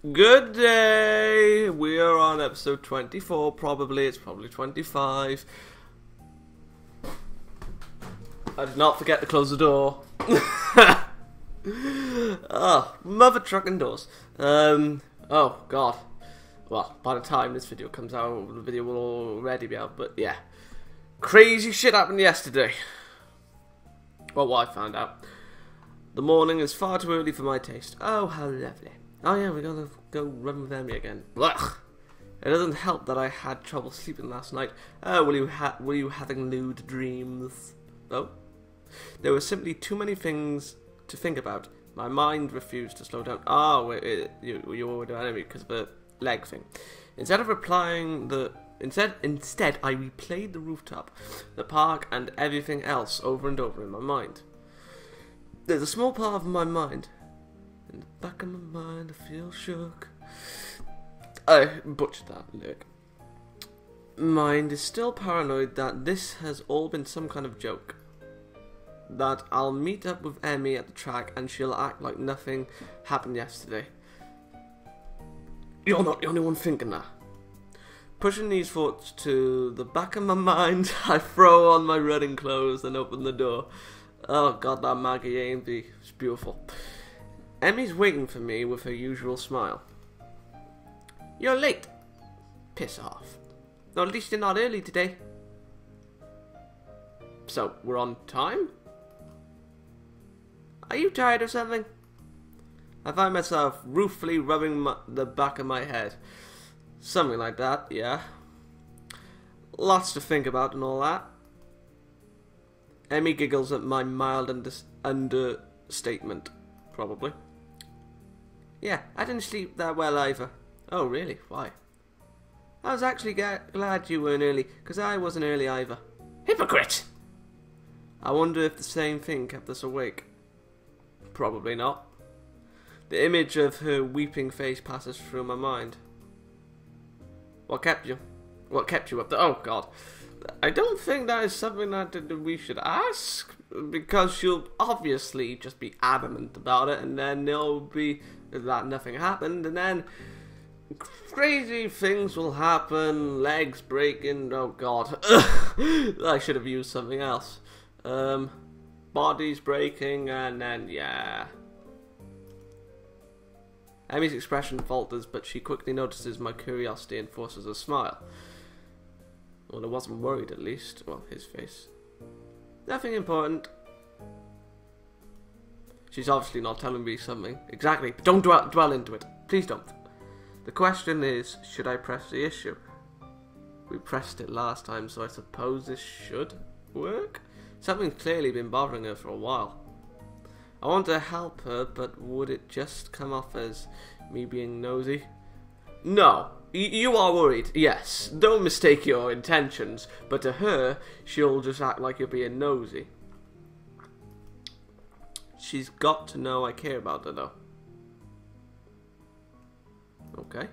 Good day. We are on episode 24, probably. It's probably 25. I did not forget to close the door. oh, mother trucking doors. Um, oh, God. Well, by the time this video comes out, the video will already be out, but yeah. Crazy shit happened yesterday. Well, what I found out. The morning is far too early for my taste. Oh, how lovely. Oh yeah, we're gonna go run with Emi again. Blech. It doesn't help that I had trouble sleeping last night. Oh, were you were you having lewd dreams? Oh, there were simply too many things to think about. My mind refused to slow down. Oh, wait, it, you you were with Emi because of the leg thing. Instead of replying the instead instead I replayed the rooftop, the park, and everything else over and over in my mind. There's a small part of my mind in the back of my mind, I feel shook. I butchered that lyric. Mind is still paranoid that this has all been some kind of joke. That I'll meet up with Emi at the track and she'll act like nothing happened yesterday. You're not the only one thinking that. Pushing these thoughts to the back of my mind, I throw on my running clothes and open the door. Oh god, that Maggie Amesby is beautiful. Emi's waiting for me with her usual smile. You're late. Piss off. No, at least you're not early today. So, we're on time? Are you tired of something? I find myself ruefully rubbing my, the back of my head. Something like that, yeah. Lots to think about and all that. Emi giggles at my mild under- understatement, probably. Yeah, I didn't sleep that well either. Oh, really? Why? I was actually glad you weren't early, because I wasn't early either. Hypocrite! I wonder if the same thing kept us awake. Probably not. The image of her weeping face passes through my mind. What kept you? What kept you up there? Oh, God. I don't think that is something that we should ask, because she'll obviously just be adamant about it, and then there'll be that nothing happened, and then crazy things will happen, legs breaking, oh god. I should have used something else. Um, bodies breaking, and then, yeah. Emi's expression falters, but she quickly notices my curiosity and forces a smile. Well, I wasn't worried at least. Well, his face. Nothing important. She's obviously not telling me something. Exactly. But don't dwell, dwell into it. Please don't. The question is, should I press the issue? We pressed it last time, so I suppose this should work? Something's clearly been bothering her for a while. I want to help her, but would it just come off as me being nosy? No, you are worried, yes. Don't mistake your intentions, but to her, she'll just act like you're being nosy. She's got to know I care about her, though. Okay.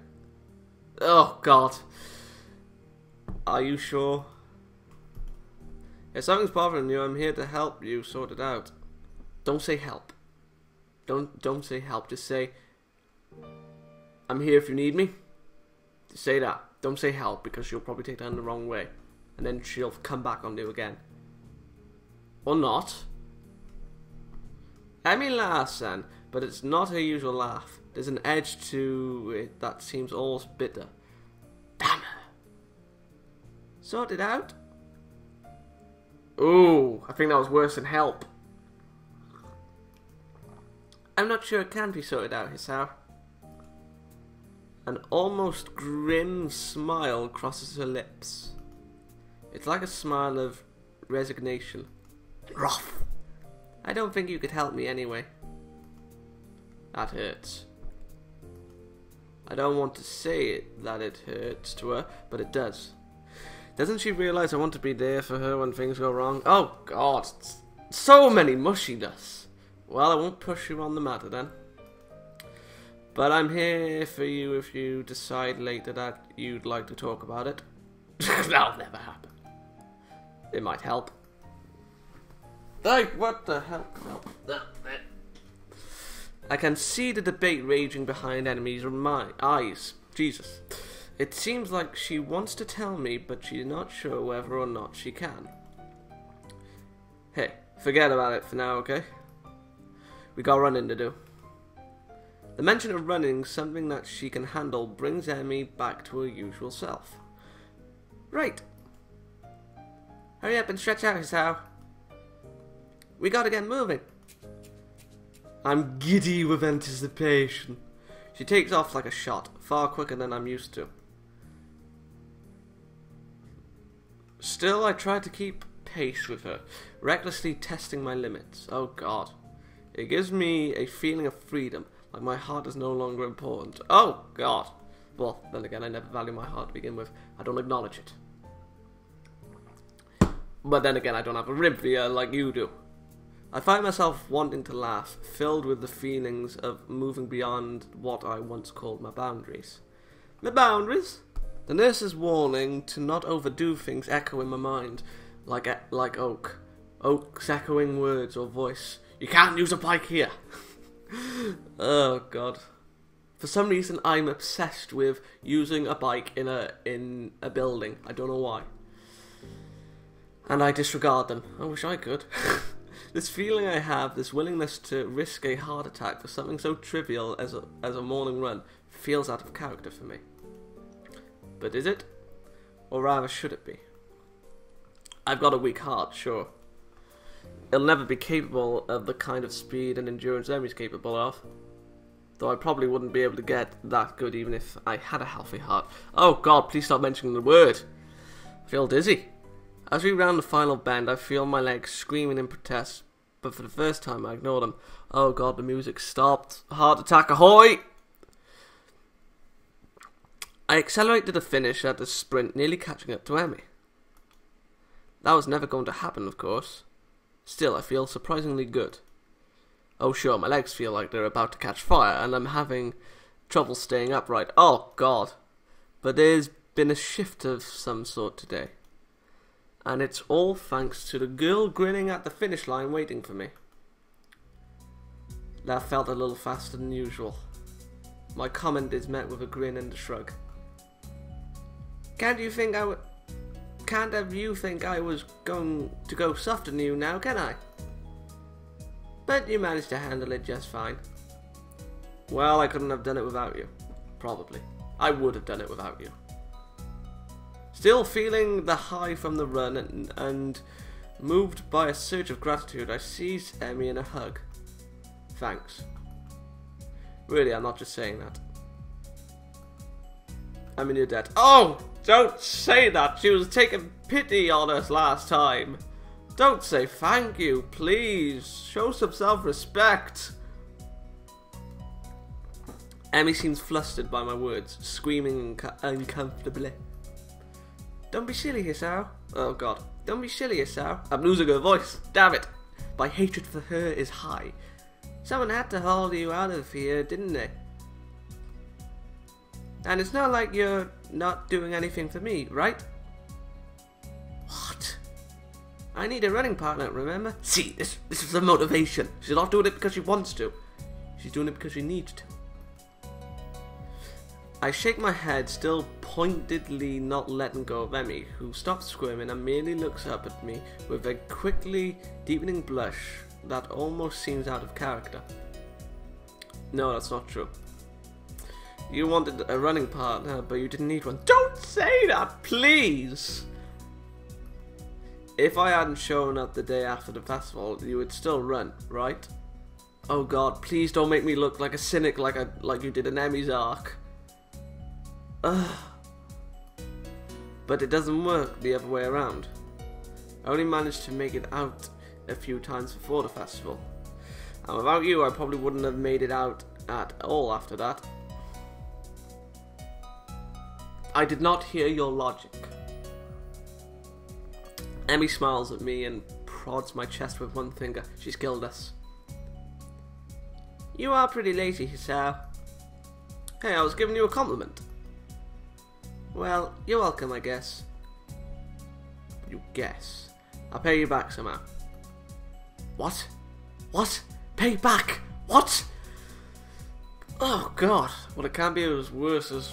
Oh, God. Are you sure? If something's bothering you, I'm here to help you sort it out. Don't say help. Don't don't say help. Just say I'm here if you need me. Say that. Don't say help because she'll probably take that in the wrong way, and then she'll come back on you again. Or not. Emi laughs then, but it's not her usual laugh. There's an edge to it that seems almost bitter. Damn her. Sort it out? Ooh, I think that was worse than help. I'm not sure it can be sorted out, Hisao. An almost grim smile crosses her lips. It's like a smile of resignation. Rough. I don't think you could help me anyway. That hurts. I don't want to say it that it hurts to her, but it does. Doesn't she realize I want to be there for her when things go wrong? Oh god, so many mushiness. Well, I won't push you on the matter then. But I'm here for you if you decide later that you'd like to talk about it. That'll never happen. It might help. Like, what the hell? No. I can see the debate raging behind enemies' my eyes. Jesus. It seems like she wants to tell me, but she's not sure whether or not she can. Hey, forget about it for now, okay? We got running to do. The mention of running something that she can handle brings Emi back to her usual self. Right. Hurry up and stretch out, Hisao. We gotta get moving. I'm giddy with anticipation. She takes off like a shot, far quicker than I'm used to. Still, I try to keep pace with her, recklessly testing my limits. Oh god. It gives me a feeling of freedom, like my heart is no longer important. Oh god. Well, then again, I never value my heart to begin with. I don't acknowledge it. But then again, I don't have a rib via like you do. I find myself wanting to laugh, filled with the feelings of moving beyond what I once called my boundaries. My boundaries? The nurse's warning to not overdo things echo in my mind, like like oak. Oak's echoing words or voice. You can't use a bike here. oh god. For some reason, I'm obsessed with using a bike in a in a building. I don't know why. And I disregard them. I wish I could. this feeling I have, this willingness to risk a heart attack for something so trivial as a as a morning run, feels out of character for me. But is it? Or rather, should it be? I've got a weak heart, sure. It'll never be capable of the kind of speed and endurance Emi's capable of. Though I probably wouldn't be able to get that good even if I had a healthy heart. Oh god, please stop mentioning the word. I feel dizzy. As we round the final bend, I feel my legs screaming in protest, but for the first time I ignore them. Oh god, the music stopped. Heart attack ahoy! I accelerated the finish at the sprint, nearly catching up to Emi. That was never going to happen, of course. Still, I feel surprisingly good. Oh, sure, my legs feel like they're about to catch fire, and I'm having trouble staying upright. Oh, God. But there's been a shift of some sort today. And it's all thanks to the girl grinning at the finish line waiting for me. That felt a little faster than usual. My comment is met with a grin and a shrug. Can't you think I would... Can't have you think I was going to go softer than you now, can I? But you managed to handle it just fine. Well, I couldn't have done it without you. Probably. I would have done it without you. Still feeling the high from the run and, and moved by a surge of gratitude, I seized Emi in a hug. Thanks. Really, I'm not just saying that. I mean, you're dead. Oh! Don't say that! She was taking pity on us last time. Don't say thank you, please. Show some self-respect. Emi seems flustered by my words, screaming uncomfortably. Don't be silly, Hisao. Oh god. Don't be silly, Hisao. I'm losing her voice. Damn it. My hatred for her is high. Someone had to haul you out of here, didn't they? And it's not like you're not doing anything for me, right? What? I need a running partner, remember? See, this, this is the motivation. She's not doing it because she wants to. She's doing it because she needs to. I shake my head, still pointedly not letting go of Emi, who stops squirming and merely looks up at me with a quickly deepening blush that almost seems out of character. No, that's not true. You wanted a running partner, but you didn't need one. Don't say that, please! If I hadn't shown up the day after the festival, you would still run, right? Oh god, please don't make me look like a cynic like I like you did in Emi's arc. Ugh. But it doesn't work the other way around. I only managed to make it out a few times before the festival. And without you, I probably wouldn't have made it out at all after that. I did not hear your logic. Emi smiles at me and prods my chest with one finger. She's killed us. You are pretty lazy, Hisao. Hey, I was giving you a compliment. Well, you're welcome, I guess. You guess. I'll pay you back somehow. What? What? Pay back? What? Oh god. Well, it can't be as worse as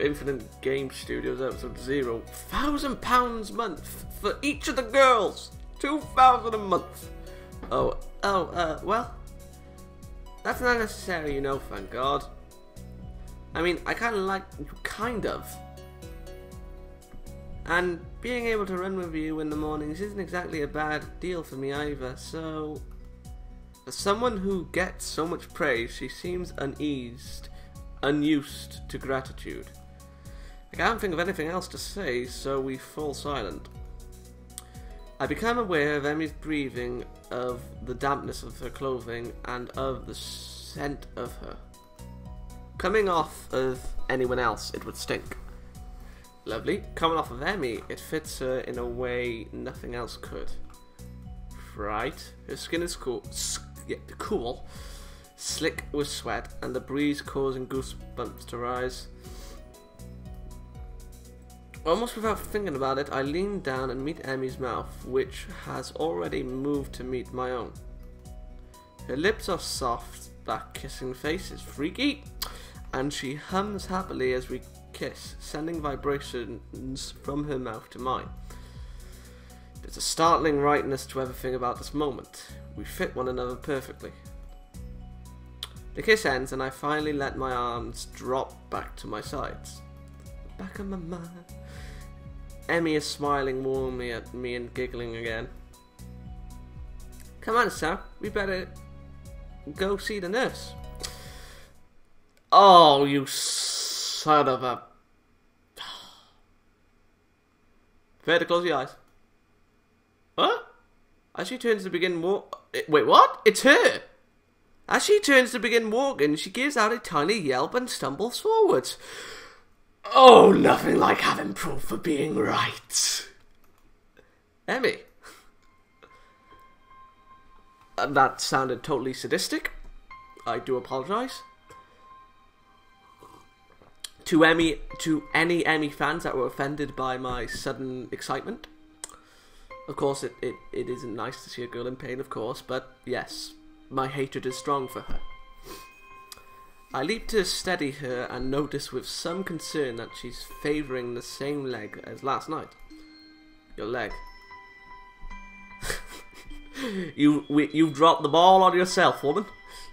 Infinite Game Studios episode zero. Thousand pounds a month for each of the girls. Two thousand a month. Oh, oh, uh, well, that's not necessary, you know. Thank God. I mean, I kind of like you, kind of. And being able to run with you in the mornings isn't exactly a bad deal for me either. So, as someone who gets so much praise, she seems uneased, unused to gratitude. I can't think of anything else to say, so we fall silent. I become aware of Emi's breathing, of the dampness of her clothing, and of the scent of her. Coming off of anyone else, it would stink. Lovely. Coming off of Emi, it fits her in a way nothing else could. Right. Her skin is cool, yeah, cool, slick with sweat, and the breeze causing goosebumps to rise. Almost without thinking about it, I lean down and meet Emi's mouth, which has already moved to meet my own. Her lips are soft, that kissing face is freaky, and she hums happily as we kiss, sending vibrations from her mouth to mine. There's a startling rightness to everything about this moment. We fit one another perfectly. The kiss ends, and I finally let my arms drop back to my sides. Back of my mind. Emi is smiling warmly at me and giggling again. Come on, Sam. We better go see the nurse. Oh, you son of a. Fair close your eyes. What? As she turns to begin walk. Eh, wait, what? It's her! As she turns to begin walking, she gives out a tiny yelp and stumbles forwards. Oh, nothing like having proof for being right. Emi. that sounded totally sadistic. I do apologise. To Emi, to any Emi fans that were offended by my sudden excitement. Of course, it, it, it isn't nice to see a girl in pain, of course, but yes, my hatred is strong for her. I leap to steady her and notice with some concern that she's favouring the same leg as last night. Your leg. you we, you dropped the ball on yourself, woman.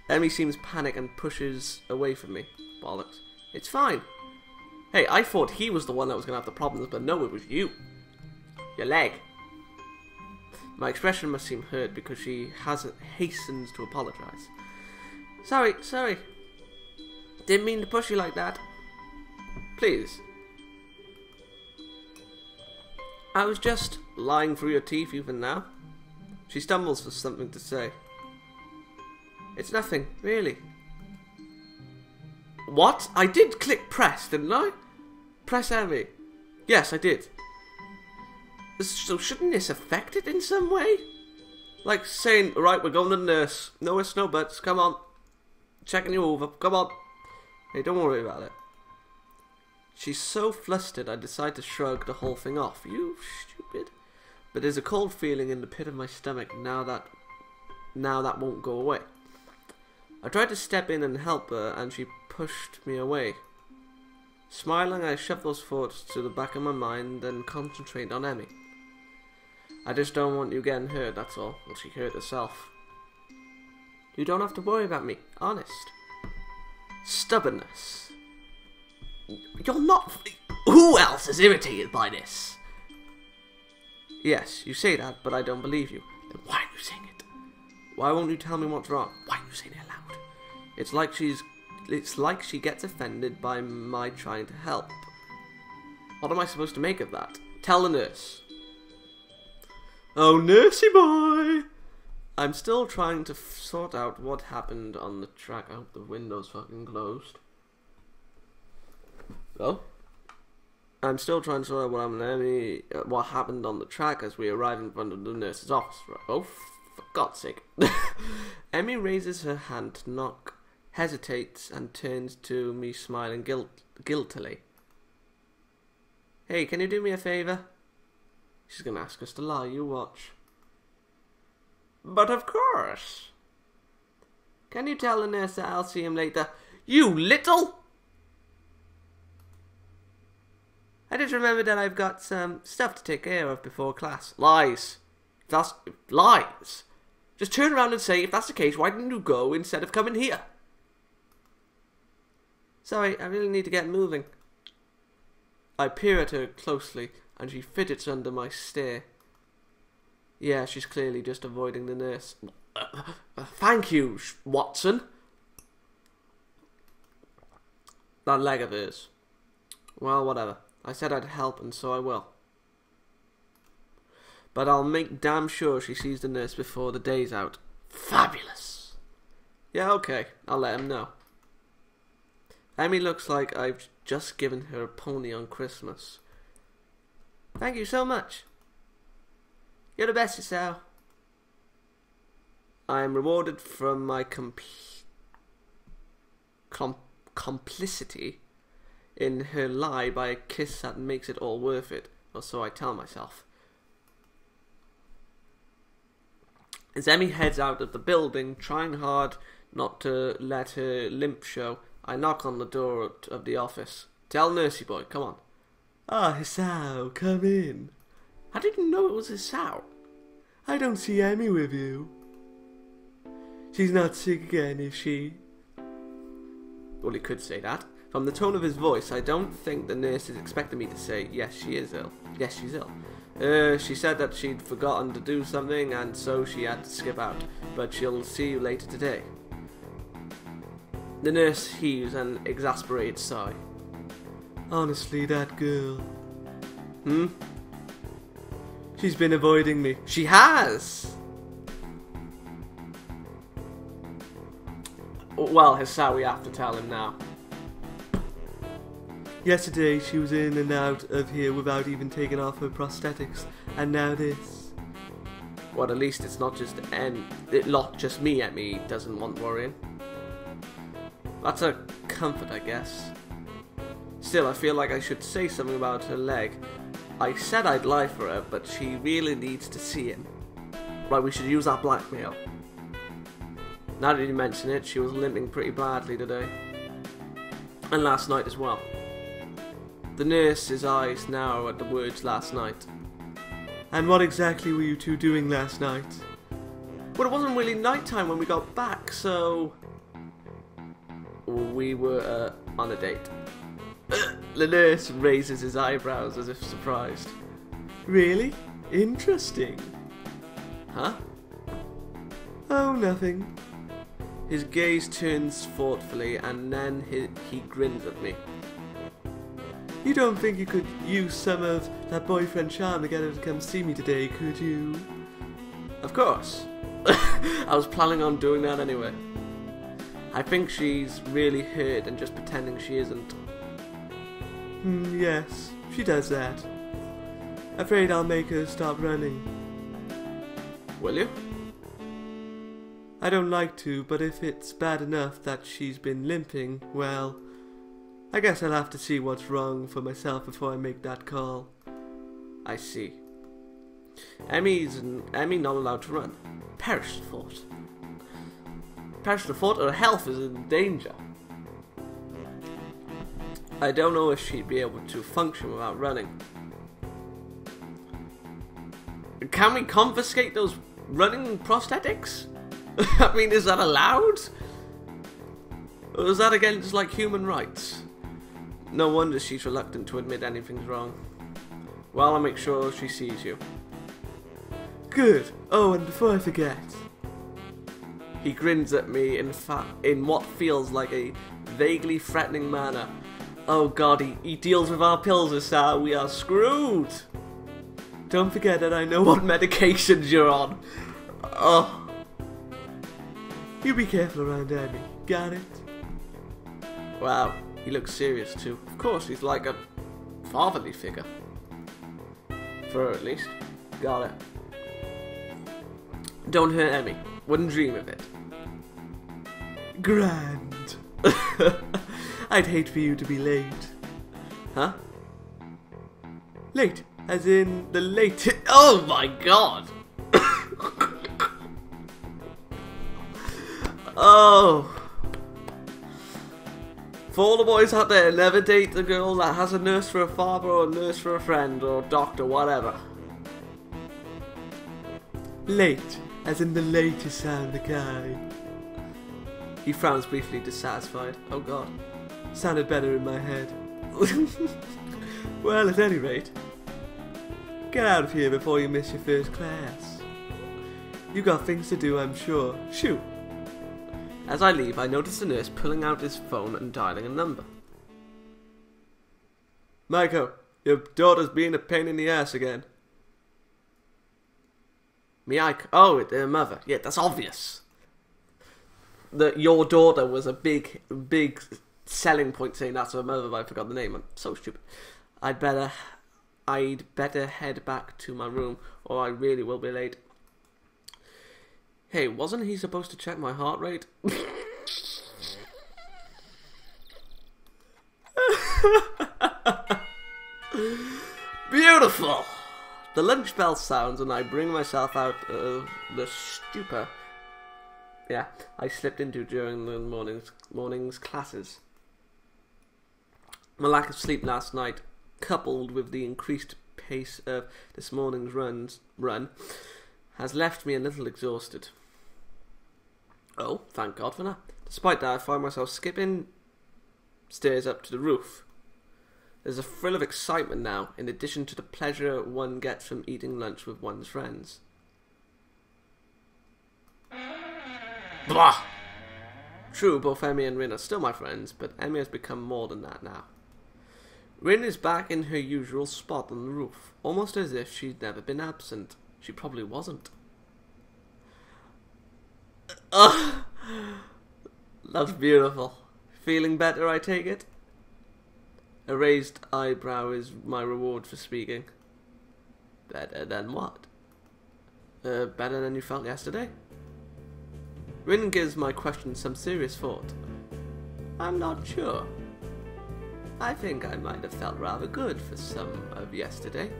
Emi seems panicked and pushes away from me. Bollocks. It's fine. Hey, I thought he was the one that was going to have the problems, but no, it was you. Your leg. My expression must seem hurt because she has hastens to apologise. Sorry, sorry. Didn't mean to push you like that. Please. I was just lying through your teeth even now. She stumbles for something to say. It's nothing, really. What? I did click press, didn't I? Press Emi. Yes, I did. So shouldn't this affect it in some way? Like saying, right, we're going to nurse. No it's no buts. Come on. Checking you over. Come on. Hey, don't worry about it. She's so flustered I decide to shrug the whole thing off. You stupid. But there's a cold feeling in the pit of my stomach now that now that won't go away. I tried to step in and help her and she pushed me away. Smiling, I shove those thoughts to the back of my mind and concentrate on Emi. I just don't want you getting hurt, that's all. Well, she hurt herself. You don't have to worry about me, honest. Stubbornness. You're not. Who else is irritated by this? Yes, you say that, but I don't believe you. Then why are you saying it? Why won't you tell me what's wrong? Why are you saying it aloud? It's like she's. It's like she gets offended by my trying to help. What am I supposed to make of that? Tell the nurse. Oh, nursey boy! I'm still trying to sort out what happened on the track. I hope the window's fucking closed. Oh? I'm still trying to sort out what happened, uh, what happened on the track as we arrive in front of the nurse's office. Oh, for God's sake. Emi raises her hand to knock, hesitates, and turns to me smiling guilt- guiltily. Hey, can you do me a favour? She's to ask us to lie, you watch. But of course. Can you tell the nurse I'll see him later? You little! I just remembered that I've got some stuff to take care of before class. Lies. That's lies. Just turn around and say, if that's the case, why didn't you go instead of coming here? Sorry, I really need to get moving. I peer at her closely, and she fidgets under my stare. Yeah, she's clearly just avoiding the nurse. Uh, thank you, Watson. That leg of hers. Well, whatever. I said I'd help, and so I will. But I'll make damn sure she sees the nurse before the day's out. Fabulous! Yeah, okay. I'll let him know. Emi looks like I've just given her a pony on Christmas. Thank you so much. You're the best, Sal. I am rewarded from my compl- com- complicity in her lie by a kiss that makes it all worth it, or so I tell myself. As Emi heads out of the building, trying hard not to let her limp show, I knock on the door of the office. Tell Nursey Boy, come on. Ah, Hisao, come in. How did you know it was a sow. I don't see Emi with you. She's not sick again, is she? Well, he could say that. From the tone of his voice, I don't think the nurse is expecting me to say, yes, she is ill. Yes, she's ill. Uh, she said that she'd forgotten to do something and so she had to skip out, but she'll see you later today. The nurse heaves an exasperated sigh. Honestly, that girl. Hmm? She's been avoiding me. She has! Well, Hisao, we have to tell him now. Yesterday she was in and out of here without even taking off her prosthetics, and now this. Well, at least it's not just en- it not just me. at me doesn't want worrying. That's a comfort, I guess. Still, I feel like I should say something about her leg. I said I'd lie for her, but she really needs to see him. Right, we should use that blackmail. Now that you mention it, she was limping pretty badly today. And last night as well. The nurse's eyes narrow at the words last night. And what exactly were you two doing last night? Well, it wasn't really nighttime when we got back, so. We were uh, on a date. the nurse raises his eyebrows as if surprised. Really? Interesting. Huh? Oh, nothing. His gaze turns thoughtfully and then he, he grins at me. You don't think you could use some of that boyfriend charm to get her to come see me today, could you? Of course. I was planning on doing that anyway. I think she's really hurt and just pretending she isn't. Mm, yes, she does that. Afraid I'll make her stop running. Will you? I don't like to, but if it's bad enough that she's been limping, well, I guess I'll have to see what's wrong for myself before I make that call. I see. Emi's Emi not allowed to run. Perish the thought. Perish the thought her health is in danger. I don't know if she'd be able to function without running. Can we confiscate those running prosthetics? I mean, is that allowed? Or is that against like human rights? No wonder she's reluctant to admit anything's wrong. Well, I'll make sure she sees you. Good. Oh, and before I forget. He grins at me in fa- in what feels like a vaguely threatening manner. Oh god, he, he deals with our pills, sir. We are screwed. Don't forget that I know what medications you're on. Oh. You be careful around Abby. Got it? Wow. He looks serious too. Of course, he's like a fatherly figure. For her, at least. Got it. Don't hurt Emi. Wouldn't dream of it. Grand. I'd hate for you to be late. Huh? Late, as in the late. Oh my god! oh. For all the boys out there, never date the girl that has a nurse for a father or a nurse for a friend or a doctor, whatever. Late, as in the latest sound the guy. He frowns briefly, dissatisfied. Oh god. Sounded better in my head. well, at any rate, get out of here before you miss your first class. You got things to do, I'm sure. Shoo! As I leave, I notice the nurse pulling out his phone and dialing a number. Michael, your daughter's being a pain in the ass again. Miyake. Oh, their mother. Yeah, that's obvious. That your daughter was a big, big selling point saying that's a mother, but I forgot the name. I'm so stupid. I'd better, I'd better head back to my room, or I really will be late. Hey, wasn't he supposed to check my heart rate? Beautiful! The lunch bell sounds and I bring myself out of the stupor. Yeah, I slipped into during the morning's, morning's classes. My lack of sleep last night, coupled with the increased pace of this morning's runs, run, has left me a little exhausted. Oh, thank God for that. Despite that, I find myself skipping stairs up to the roof. There's a thrill of excitement now, in addition to the pleasure one gets from eating lunch with one's friends. Blah! True, both Emi and Rin are still my friends, but Emi has become more than that now. Rin is back in her usual spot on the roof, almost as if she'd never been absent. She probably wasn't. Ugh. That's beautiful. Feeling better, I take it? A raised eyebrow is my reward for speaking. Better than what? Uh, better than you felt yesterday? Rin gives my question some serious thought. I'm not sure. I think I might have felt rather good for some of yesterday,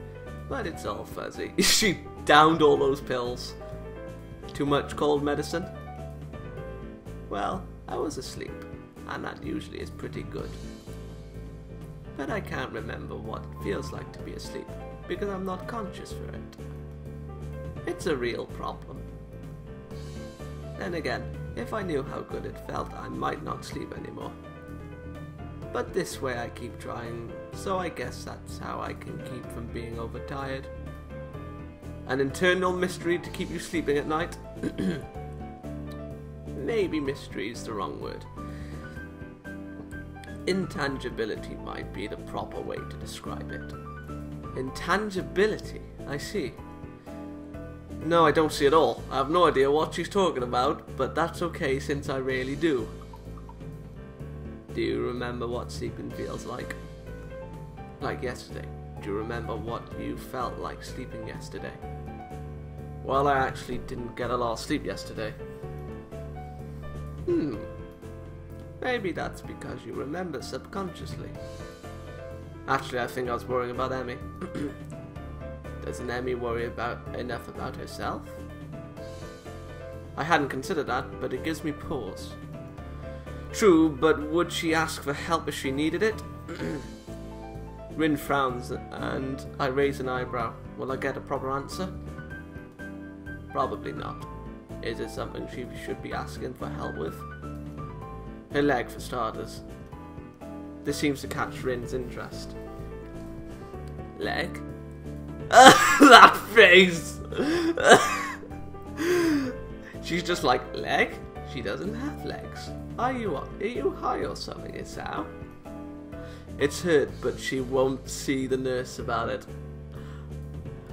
but it's all fuzzy. she downed all those pills. Too much cold medicine? Well, I was asleep, and that usually is pretty good. But I can't remember what it feels like to be asleep, because I'm not conscious for it. It's a real problem. Then again, if I knew how good it felt, I might not sleep anymore. But this way I keep trying, so I guess that's how I can keep from being overtired. An internal mystery to keep you sleeping at night? Maybe mystery is the wrong word. Intangibility might be the proper way to describe it. Intangibility, I see. No, I don't see at all. I have no idea what she's talking about, but that's okay since I really do. Do you remember what sleeping feels like? Like yesterday. Do you remember what you felt like sleeping yesterday? Well, I actually didn't get a lot of sleep yesterday. Hmm. Maybe that's because you remember subconsciously. Actually, I think I was worrying about Emi. Doesn't Emi worry about enough about herself? I hadn't considered that, but it gives me pause. True, but would she ask for help if she needed it? Rin frowns, and I raise an eyebrow. Will I get a proper answer? Probably not. Is it something she should be asking for help with? Her leg, for starters. This seems to catch Rin's interest. Leg? that face! She's just like, leg? She doesn't have legs. Are you are you high or something, Isao? It's hurt, but she won't see the nurse about it.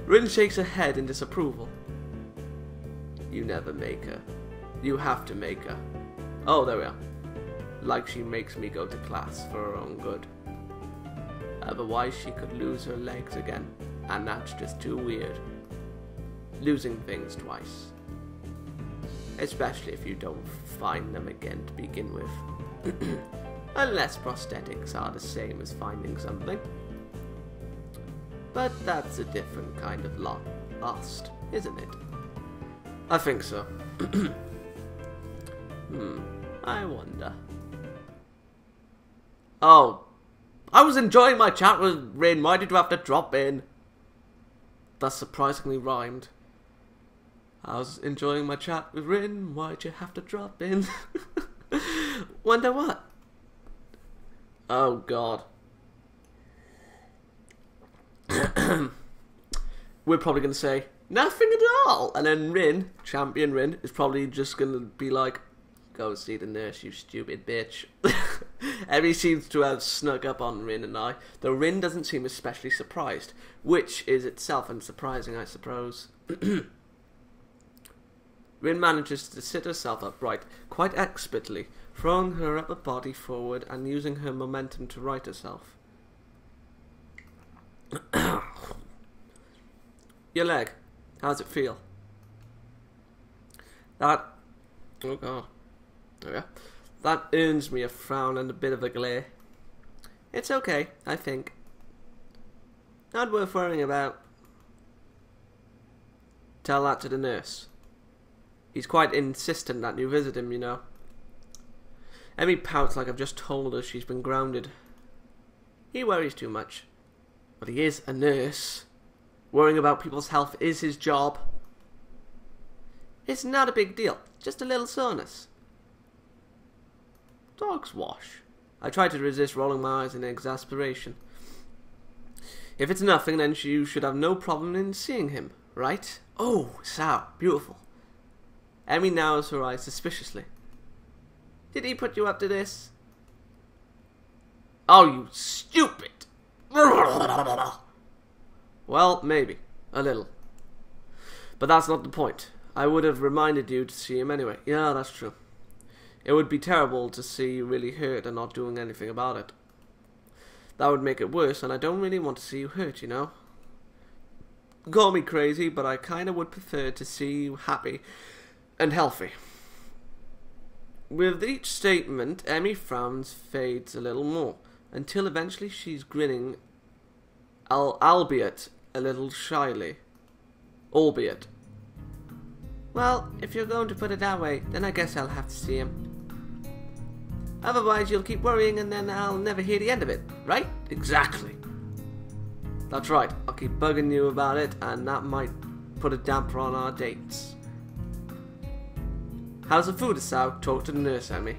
Rin shakes her head in disapproval. You never make her. You have to make her. Oh, there we are. Like she makes me go to class for her own good. Otherwise, she could lose her legs again, and that's just too weird. Losing things twice. Especially if you don't find them again to begin with. Unless prosthetics are the same as finding something. But that's a different kind of lo- lost, isn't it? I think so. hmm, I wonder. Oh, I was enjoying my chat with Rin. Why did you have to drop in? That surprisingly rhymed. I was enjoying my chat with Rin. Why'd you have to drop in? Wonder what? Oh, God. We're probably going to say, nothing at all. And then Rin, champion Rin, is probably just going to be like, go see the nurse, you stupid bitch. Emi seems to have snuck up on Rin and I, though Rin doesn't seem especially surprised, which is itself unsurprising, I suppose. Rin manages to sit herself upright quite expertly, throwing her upper body forward and using her momentum to right herself. Your leg, how's it feel? That. Oh god. Yeah. That earns me a frown and a bit of a glare. It's okay, I think. Not worth worrying about. Tell that to the nurse. He's quite insistent that you visit him, you know. Emi pouts like I've just told her she's been grounded. He worries too much. But he is a nurse. Worrying about people's health is his job. It's not a big deal, just a little soreness. Dog's wash. I tried to resist rolling my eyes in exasperation. If it's nothing, then you should have no problem in seeing him, right? Oh, Sao, beautiful. Emi narrows her eyes suspiciously. Did he put you up to this? Oh, you stupid! Well, maybe. A little. But that's not the point. I would have reminded you to see him anyway. Yeah, that's true. It would be terrible to see you really hurt and not doing anything about it. That would make it worse, and I don't really want to see you hurt, you know? Call me crazy, but I kinda would prefer to see you happy and healthy. With each statement, Emi frowns fades a little more, until eventually she's grinning, al- albeit a little shyly. Albeit. Well, if you're going to put it that way, then I guess I'll have to see him. Otherwise, you'll keep worrying and then I'll never hear the end of it, right? Exactly. That's right, I'll keep bugging you about it, and that might put a damper on our dates. How's the food, Hisao? Talk to the nurse, Emi.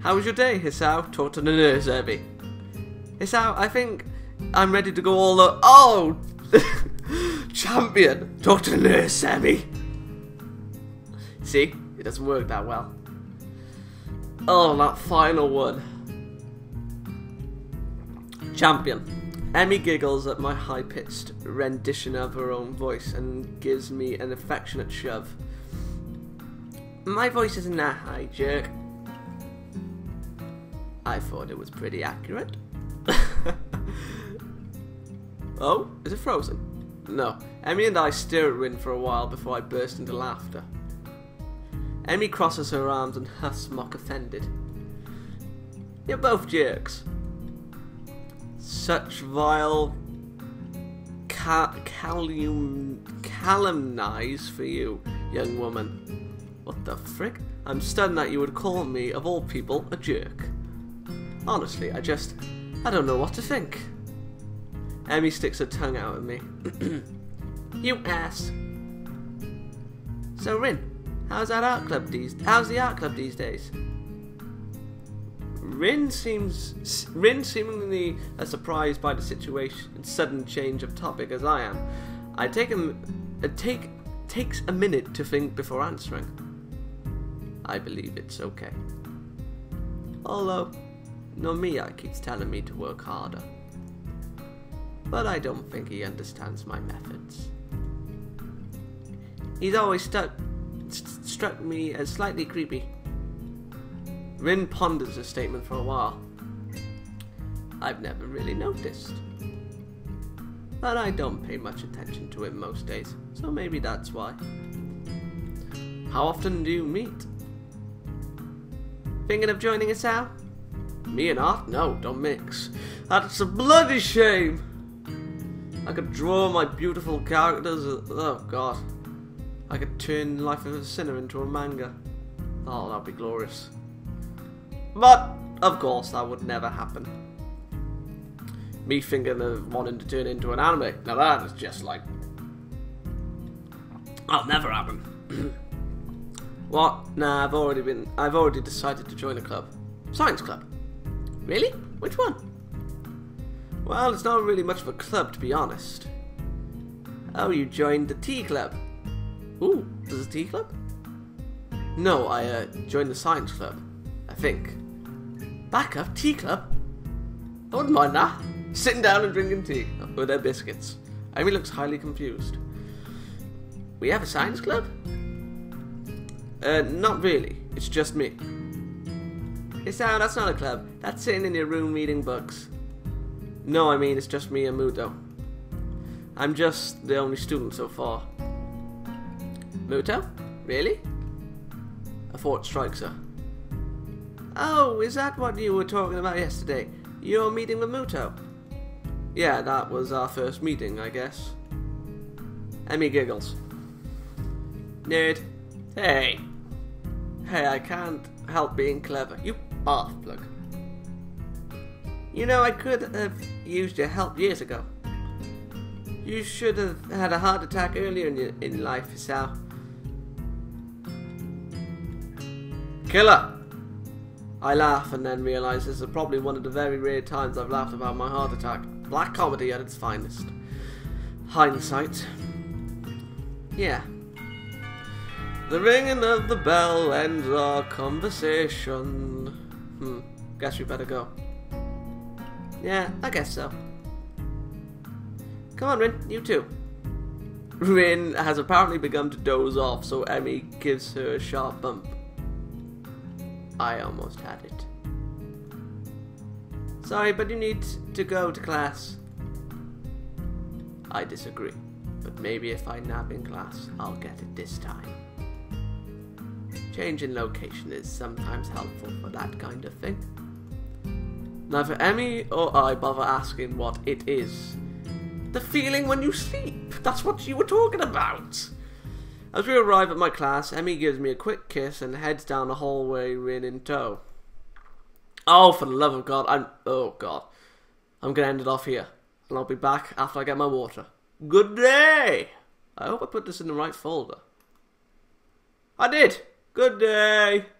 How was your day, Hisao? Talk to the nurse, Emi. Hisao, I think I'm ready to go all the. Oh! Champion! Talk to the nurse, Emi. See? It doesn't work that well. Oh, that final one. Champion. Emi giggles at my high pitched rendition of her own voice and gives me an affectionate shove. My voice isn't that high, jerk. I thought it was pretty accurate. oh, is it frozen? No. Emi and I stare at Rin for a while before I burst into laughter. Emi crosses her arms and huffs mock offended. You're both jerks. Such vile ca- calum- calumnies for you, young woman. What the frick? I'm stunned that you would call me, of all people, a jerk. Honestly, I just. I don't know what to think. Emi sticks her tongue out at me. you ass. So, Rin, how's that art club these? How's the art club these days? Rin seems Rin seemingly as surprised by the situation and sudden change of topic as I am. I take him it take takes a minute to think before answering. I believe it's okay. Although Nomiya keeps telling me to work harder. But I don't think he understands my methods. He's always stuck, st- struck me as slightly creepy. Rin ponders the statement for a while. I've never really noticed. But I don't pay much attention to him most days, so maybe that's why. How often do you meet? Thinking of joining us out? Me and Art? No, don't mix. That's a bloody shame! I could draw my beautiful characters. Uh, oh god. I could turn Life of a Sinner into a manga. Oh, that'd be glorious. But of course, that would never happen. Me thinking of wanting to turn into an anime. Now that is just like. That'll never happen. what? Nah, I've already been. I've already decided to join a club. Science club. Really? Which one? Well, it's not really much of a club, to be honest. Oh, you joined the tea club. Ooh, there's a tea club? No, I uh, joined the science club. I think. Back up, tea club? I wouldn't mind that. Sitting down and drinking tea with their biscuits. Amy looks highly confused. We have a science club? Uh, not really. It's just me. It's not, that's not a club. That's sitting in your room reading books. No, I mean, it's just me and Mutou. I'm just the only student so far. Mutou? Really? A thought strikes her. Oh, is that what you were talking about yesterday? Your meeting with Mutou? Yeah, that was our first meeting, I guess. Emi giggles. Nerd. Hey. Hey, I can't help being clever. You bath plug. You know, I could have used your help years ago. You should have had a heart attack earlier in, your, in life, Sal. Killer! I laugh and then realise this is probably one of the very rare times I've laughed about my heart attack. Black comedy at its finest. Hindsight. Yeah. The ringing of the bell ends our conversation. Hmm, guess we better go. Yeah, I guess so. Come on, Rin, you too. Rin has apparently begun to doze off, so Emi gives her a sharp bump. I almost had it. Sorry, but you need to go to class. I disagree, but maybe if I nap in class, I'll get it this time. Change in location is sometimes helpful for that kind of thing. Neither Emi or I bother asking what it is. The feeling when you sleep. That's what you were talking about. As we arrive at my class, Emi gives me a quick kiss and heads down the hallway, Rin in tow. Oh, for the love of God, I'm. Oh, God. I'm gonna end it off here. And I'll be back after I get my water. Good day! I hope I put this in the right folder. I did! Good day!